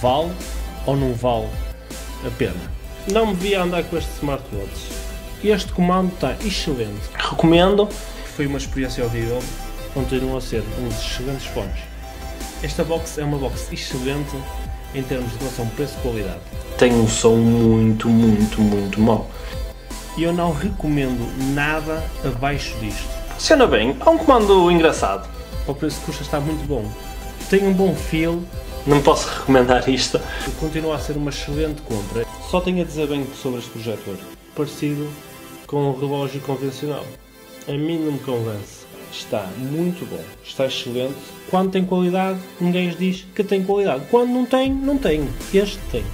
vale ou não vale a pena. Não me via andar com este smartwatch. Este comando está excelente. Recomendo. Foi uma experiência horrível. Continua a ser um dos excelentes fones. Esta box é uma box excelente em termos de relação preço-qualidade. Tem um som muito, muito, muito mau. E eu não recomendo nada abaixo disto. Funciona bem, é um comando engraçado. O preço que custa está muito bom. Tem um bom feel. Não posso recomendar isto. Continua a ser uma excelente compra. Só tenho a dizer bem sobre este projetor. Parecido com um relógio convencional. A mim não me convence. Está muito bom, está excelente. Quando tem qualidade, ninguém diz que tem qualidade. Quando não tem, não tem. Este tem.